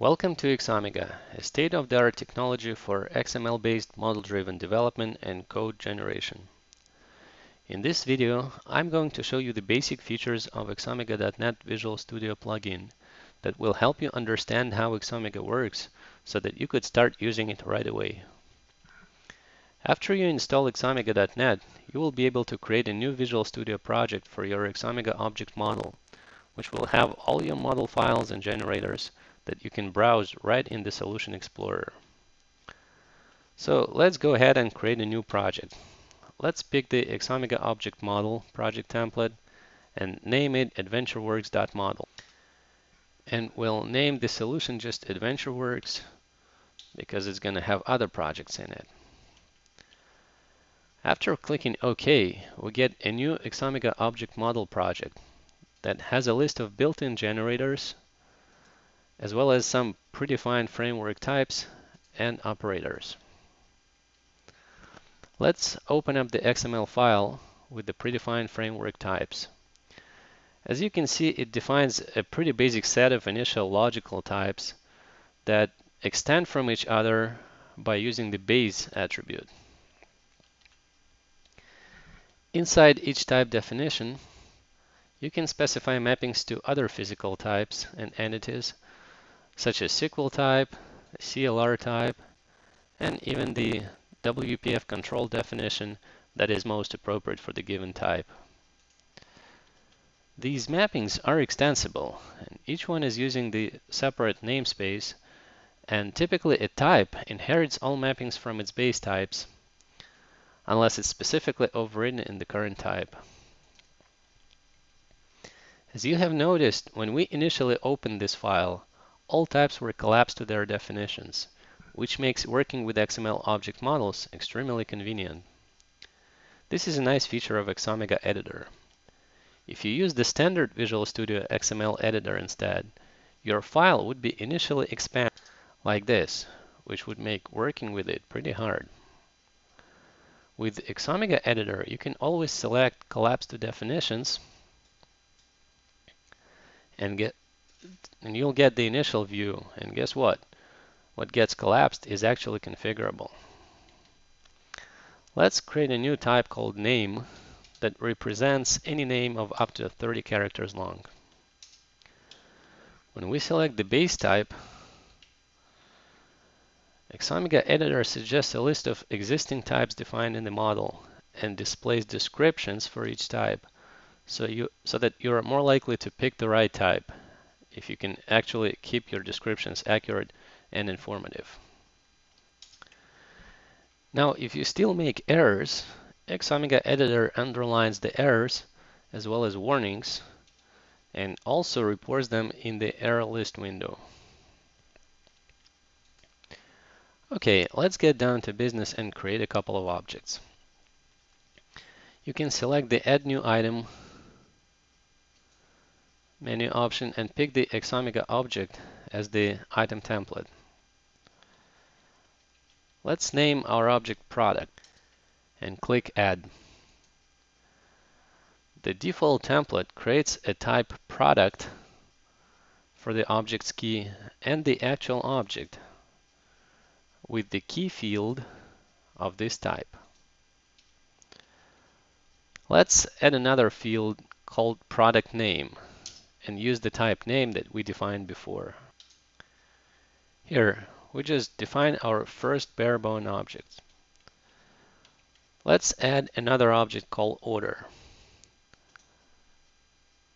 Welcome to Xomega, a state-of-the-art technology for XML-based model-driven development and code generation. In this video, I'm going to show you the basic features of Xomega.NET Visual Studio plugin that will help you understand how Xomega works so that you could start using it right away. After you install Xomega.NET, you will be able to create a new Visual Studio project for your Xomega object model, which will have all your model files and generators that you can browse right in the Solution Explorer. So let's go ahead and create a new project. Let's pick the Xomega object model project template and name it AdventureWorks.model. And we'll name the solution just AdventureWorks because it's going to have other projects in it. After clicking OK, we get a new Xomega object model project that has a list of built-in generators as well as some predefined framework types and operators. Let's open up the XML file with the predefined framework types. As you can see, it defines a pretty basic set of initial logical types that extend from each other by using the base attribute. Inside each type definition, you can specify mappings to other physical types and entities such as SQL type, CLR type, and even the WPF control definition that is most appropriate for the given type. These mappings are extensible, and each one is using the separate namespace, and typically a type inherits all mappings from its base types, unless it's specifically overridden in the current type. As you have noticed, when we initially opened this file, all types were collapsed to their definitions, which makes working with XML object models extremely convenient. This is a nice feature of Xomega Editor. If you use the standard Visual Studio XML editor instead, your file would be initially expanded like this, which would make working with it pretty hard. With Xomega Editor, you can always select Collapse to Definitions and get and you'll get the initial view. And guess what? What gets collapsed is actually configurable. Let's create a new type called name that represents any name of up to 30 characters long. When we select the base type, Xomega Editor suggests a list of existing types defined in the model and displays descriptions for each type so, you, so that you're more likely to pick the right type if you can actually keep your descriptions accurate and informative. Now, if you still make errors, Xomega Editor underlines the errors as well as warnings and also reports them in the error list window. Okay, let's get down to business and create a couple of objects. You can select the Add New Item menu option and pick the Xomega object as the item template. Let's name our object product and click add. The default template creates a type product for the object's key and the actual object with the key field of this type. Let's add another field called product name and use the type name that we defined before. Here, we just define our first barebone object. Let's add another object called order.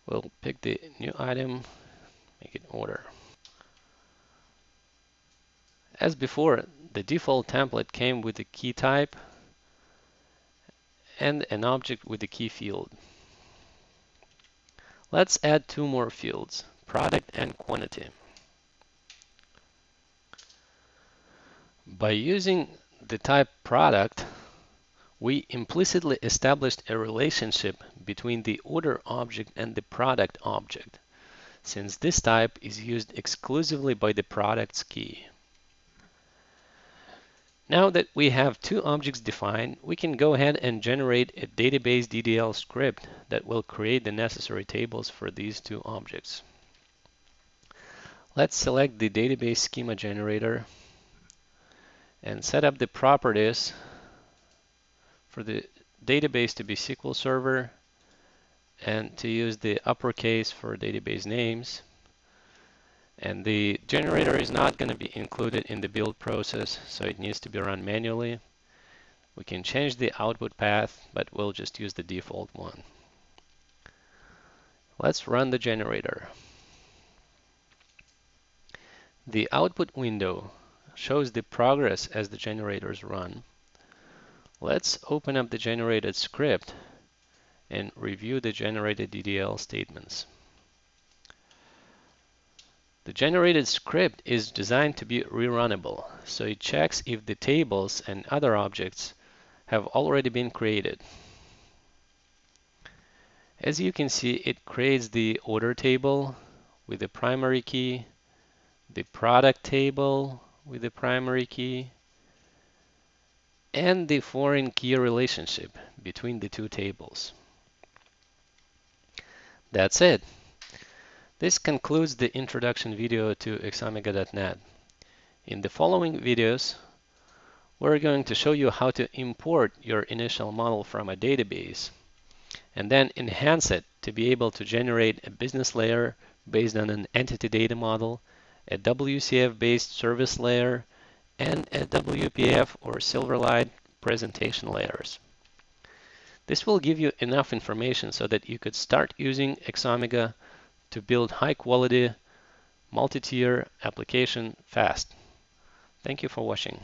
We'll pick the new item, make it order. As before, the default template came with the key type and an object with the key field. Let's add two more fields, product and quantity. By using the type product, we implicitly established a relationship between the order object and the product object, since this type is used exclusively by the product's key. Now that we have two objects defined, we can go ahead and generate a database DDL script that will create the necessary tables for these two objects. Let's select the database schema generator and set up the properties for the database to be SQL Server and to use the uppercase for database names. And the generator is not going to be included in the build process, so it needs to be run manually. We can change the output path, but we'll just use the default one. Let's run the generator. The output window shows the progress as the generators run. Let's open up the generated script and review the generated DDL statements. The generated script is designed to be rerunnable, so it checks if the tables and other objects have already been created. As you can see, it creates the order table with the primary key, the product table with the primary key, and the foreign key relationship between the two tables. That's it. This concludes the introduction video to Xomega.net. In the following videos, we're going to show you how to import your initial model from a database and then enhance it to be able to generate a business layer based on an entity data model, a WCF-based service layer, and a WPF or Silverlight presentation layers. This will give you enough information so that you could start using Xomega to build high quality multi-tier application fast. Thank you for watching.